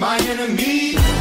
my enemy.